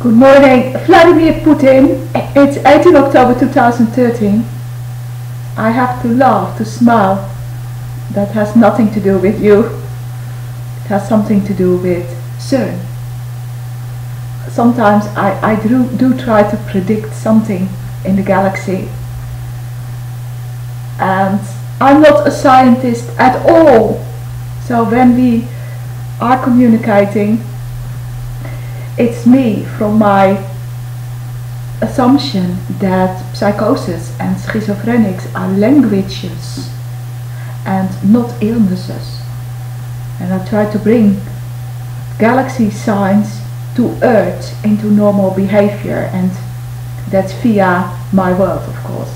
Good morning, Vladimir Putin. It's 18 October 2013. I have to laugh, to smile. That has nothing to do with you. It has something to do with CERN. Sometimes I, I do, do try to predict something in the galaxy. And I'm not a scientist at all. So when we are communicating, it's me from my assumption that psychosis and schizophrenics are languages and not illnesses. And I try to bring galaxy signs to Earth into normal behavior and that's via my world of course.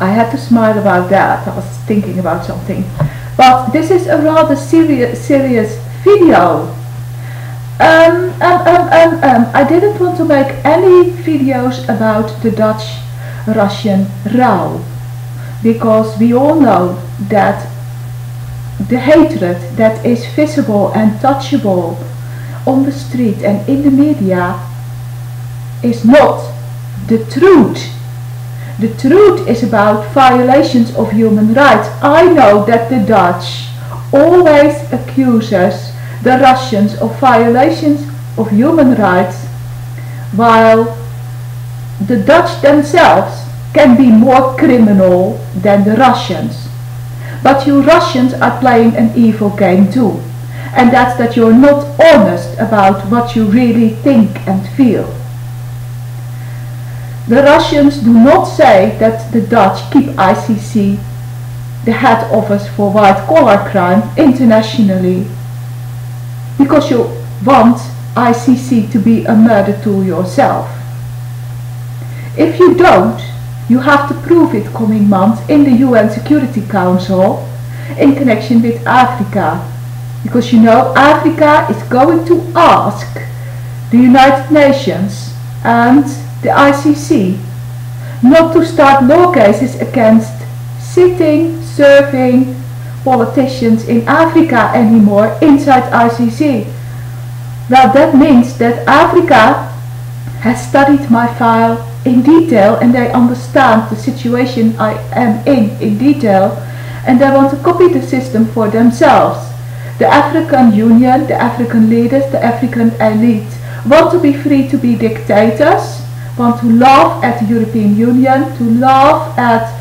I had to smile about that, I was thinking about something. But this is a rather serious, serious video um, um, um, um, um, I didn't want to make any videos about the Dutch-Russian row because we all know that the hatred that is visible and touchable on the street and in the media is not the truth. The truth is about violations of human rights. I know that the Dutch always accuse us the Russians of violations of human rights, while the Dutch themselves can be more criminal than the Russians. But you Russians are playing an evil game too. And that's that you're not honest about what you really think and feel. The Russians do not say that the Dutch keep ICC, the head office for white collar crime, internationally because you want ICC to be a murder tool yourself. If you don't, you have to prove it coming month in the UN Security Council in connection with Africa. Because you know Africa is going to ask the United Nations and the ICC not to start law cases against sitting, serving, politicians in Africa anymore inside ICC. Well, that means that Africa has studied my file in detail and they understand the situation I am in in detail and they want to copy the system for themselves. The African Union, the African leaders, the African elite want to be free to be dictators, want to laugh at the European Union, to laugh at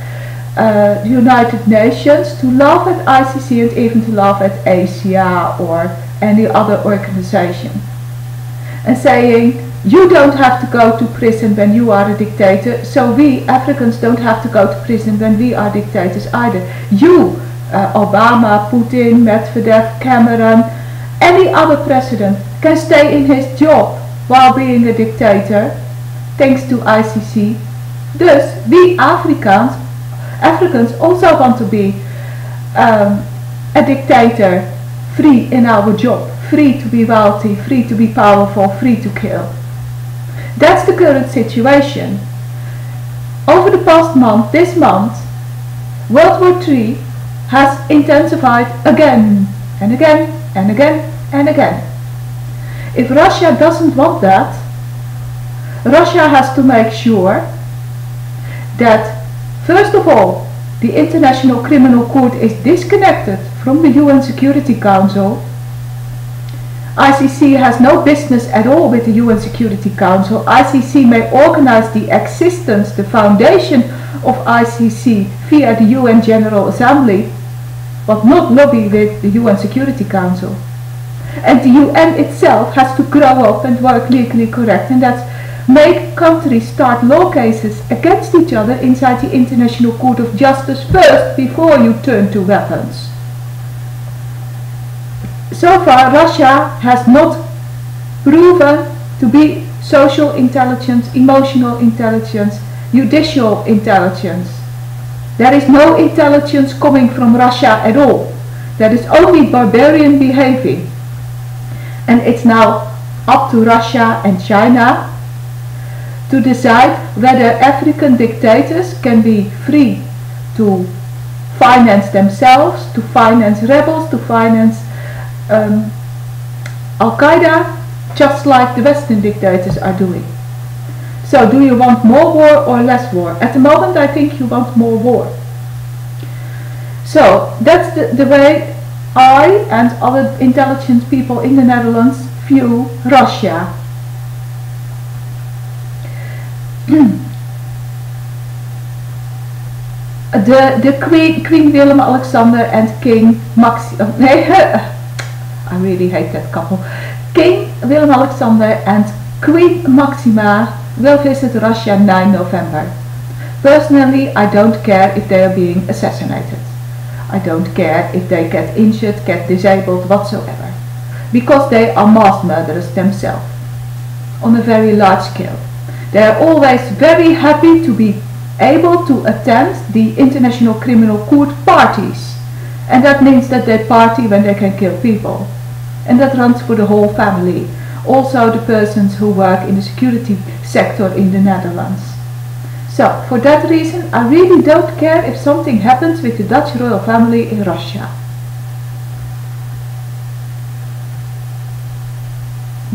uh, United Nations, to laugh at ICC and even to laugh at Asia or any other organization. And saying, you don't have to go to prison when you are a dictator, so we Africans don't have to go to prison when we are dictators either. You, uh, Obama, Putin, Medvedev, Cameron, any other president can stay in his job while being a dictator, thanks to ICC. Thus, we Africans Africans also want to be um, a dictator, free in our job, free to be wealthy, free to be powerful, free to kill. That's the current situation. Over the past month, this month, World War III has intensified again and again and again and again. If Russia doesn't want that, Russia has to make sure that First of all, the International Criminal Court is disconnected from the UN Security Council. ICC has no business at all with the UN Security Council. ICC may organize the existence, the foundation of ICC via the UN General Assembly, but not lobby with the UN Security Council. And the UN itself has to grow up and work legally correct, and that's make countries start law cases against each other inside the International Court of Justice first before you turn to weapons. So far Russia has not proven to be social intelligence, emotional intelligence, judicial intelligence. There is no intelligence coming from Russia at all. There is only barbarian behaving. And it's now up to Russia and China to decide whether African dictators can be free to finance themselves, to finance rebels, to finance um, Al-Qaeda, just like the Western dictators are doing. So do you want more war or less war? At the moment I think you want more war. So that's the, the way I and other intelligent people in the Netherlands view Russia. The, the Queen, Queen Willem Alexander and King Max, uh, I really hate that couple. King Willem Alexander and Queen Maxima will visit Russia 9 November. Personally, I don't care if they are being assassinated. I don't care if they get injured, get disabled, whatsoever. Because they are mass murderers themselves. On a very large scale. They are always very happy to be able to attend the International Criminal Court parties. And that means that they party when they can kill people. And that runs for the whole family. Also the persons who work in the security sector in the Netherlands. So, for that reason, I really don't care if something happens with the Dutch royal family in Russia.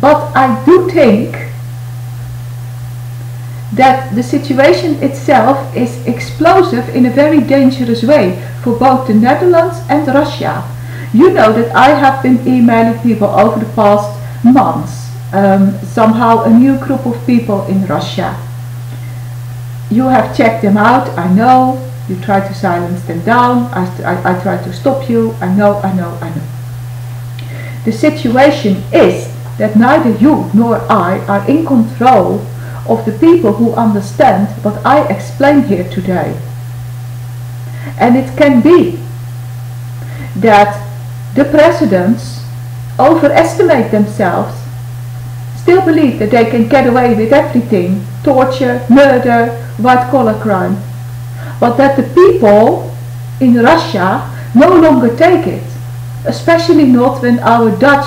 But I do think that the situation itself is explosive in a very dangerous way for both the Netherlands and Russia. You know that I have been emailing people over the past months, um, somehow a new group of people in Russia. You have checked them out, I know, you try to silence them down, I, I, I try to stop you, I know, I know, I know. The situation is that neither you nor I are in control of the people who understand what I explain here today. And it can be that the presidents overestimate themselves, still believe that they can get away with everything, torture, murder, white collar crime, but that the people in Russia no longer take it, especially not when our Dutch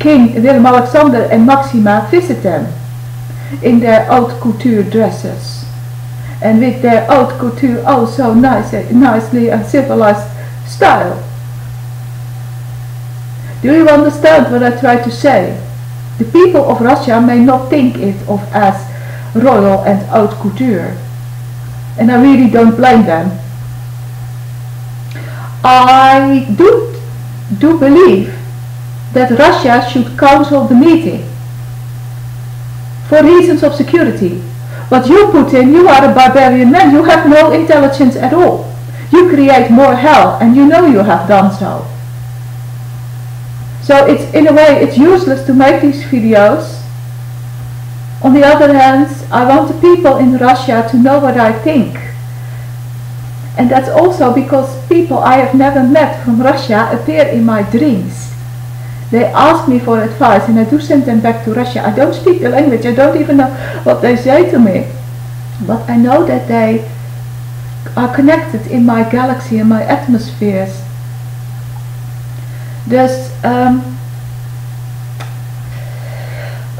King Willem Alexander and Maxima visit them in their haute couture dresses and with their haute couture also so nice, nicely and civilized style. Do you understand what I try to say? The people of Russia may not think it of as royal and haute couture and I really don't blame them. I do, do believe that Russia should cancel the meeting for reasons of security. But you, Putin, you are a barbarian man. You have no intelligence at all. You create more hell, and you know you have done so. So it's in a way it's useless to make these videos. On the other hand, I want the people in Russia to know what I think. And that's also because people I have never met from Russia appear in my dreams. They ask me for advice and I do send them back to Russia. I don't speak the language, I don't even know what they say to me. But I know that they are connected in my galaxy and my atmospheres. There's, um,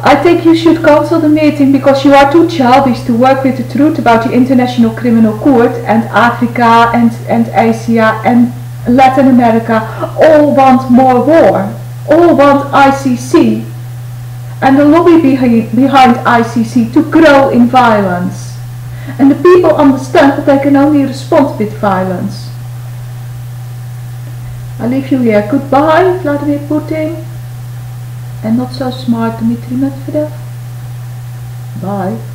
I think you should cancel the meeting because you are too childish to work with the truth about the International Criminal Court and Africa and, and Asia and Latin America all want more war all want ICC and the lobby behind ICC to grow in violence. And the people understand that they can only respond with violence. I leave you here. Goodbye, Vladimir Putin. And not so smart Dmitry Medvedev. Bye.